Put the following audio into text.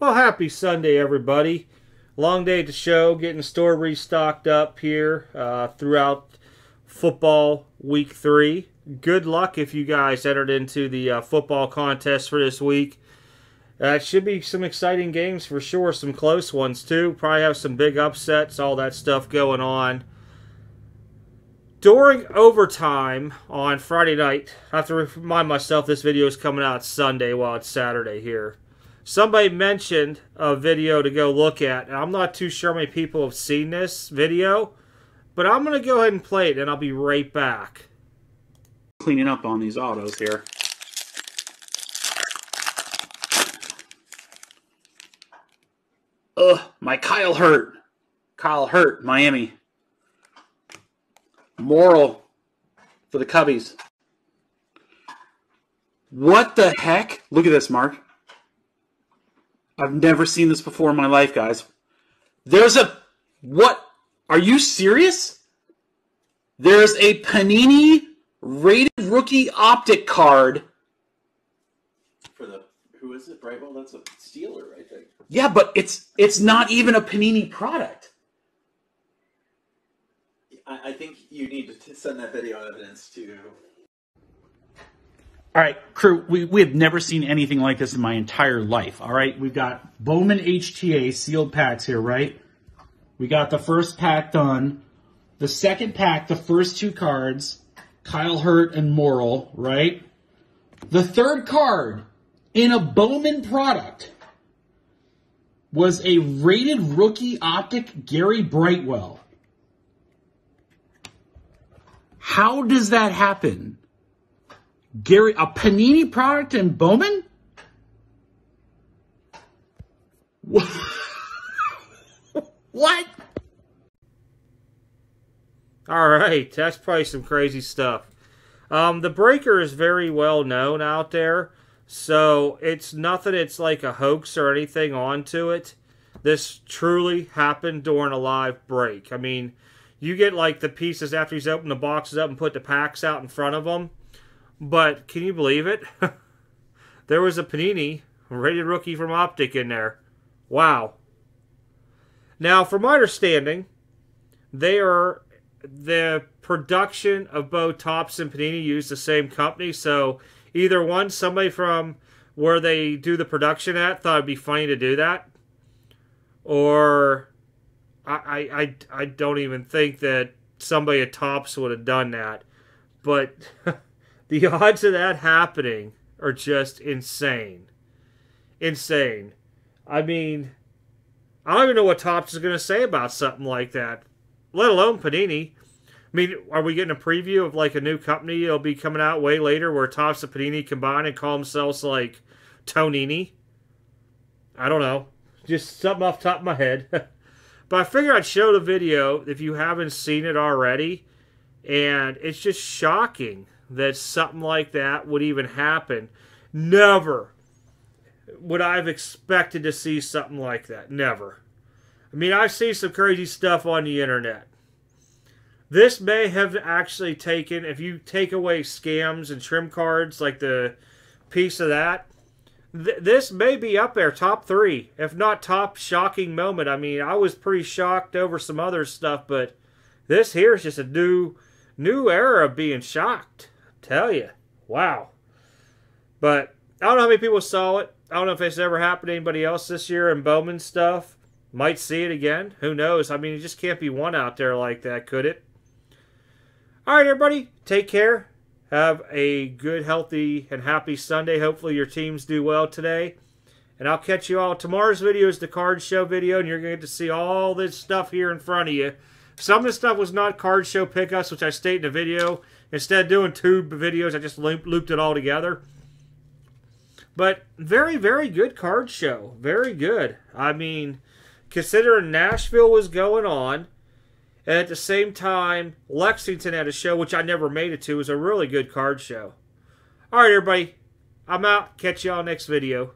Well, happy Sunday, everybody. Long day the show, getting store restocked up here uh, throughout football week three. Good luck if you guys entered into the uh, football contest for this week. Uh, it should be some exciting games for sure, some close ones too. Probably have some big upsets, all that stuff going on. During overtime on Friday night, I have to remind myself this video is coming out Sunday while it's Saturday here somebody mentioned a video to go look at. And I'm not too sure how many people have seen this video, but I'm going to go ahead and play it and I'll be right back. Cleaning up on these autos here. Ugh, my Kyle Hurt. Kyle Hurt, Miami. Morel for the Cubbies. What the heck? Look at this, Mark. I've never seen this before in my life, guys. There's a what? Are you serious? There's a Panini rated rookie optic card. For the who is it? Brightwell. That's a Steeler, I think. Yeah, but it's it's not even a Panini product. I, I think you need to send that video evidence to all right, crew, we, we have never seen anything like this in my entire life. All right, we've got Bowman HTA sealed packs here, right? We got the first pack done. The second pack, the first two cards, Kyle Hurt and Morel, right? The third card in a Bowman product was a rated rookie optic Gary Brightwell. How does that happen? Gary, a Panini product in Bowman? what? what? All right, that's probably some crazy stuff. Um, the breaker is very well known out there, so it's nothing. It's like a hoax or anything onto it. This truly happened during a live break. I mean, you get like the pieces after he's opened the boxes up and put the packs out in front of them but can you believe it? there was a Panini rated rookie from Optic in there. Wow. Now, from my understanding, they are the production of both Topps and Panini use the same company. So either one, somebody from where they do the production at thought it'd be funny to do that, or I I I, don't even think that somebody at Topps would have done that. But The odds of that happening are just insane. Insane. I mean, I don't even know what Topps is going to say about something like that, let alone Panini. I mean, are we getting a preview of like a new company? that'll be coming out way later where Topps and Panini combine and call themselves like Tonini. I don't know. Just something off top of my head. but I figure I'd show the video if you haven't seen it already. And it's just shocking that something like that would even happen. Never would I have expected to see something like that. Never. I mean, I've seen some crazy stuff on the internet. This may have actually taken, if you take away scams and trim cards, like the piece of that, th- this may be up there, top three, if not top shocking moment. I mean, I was pretty shocked over some other stuff, but this here is just a new, new era of being shocked. Tell you, wow. But I don't know how many people saw it. I don't know if it's ever happened to anybody else this year in Bowman stuff. Might see it again. Who knows? I mean, it just can't be one out there like that, could it? All right, everybody, take care. Have a good, healthy, and happy Sunday. Hopefully, your teams do well today. And I'll catch you all. Tomorrow's video is the card show video, and you're going to get to see all this stuff here in front of you. Some of the stuff was not card show pickups, which I state in the video. Instead of doing two videos, I just loop, looped it all together. But very, very good card show. Very good. I mean, considering Nashville was going on, and at the same time, Lexington had a show, which I never made it to. It was a really good card show. All right, everybody. I'm out. Catch y'all next video.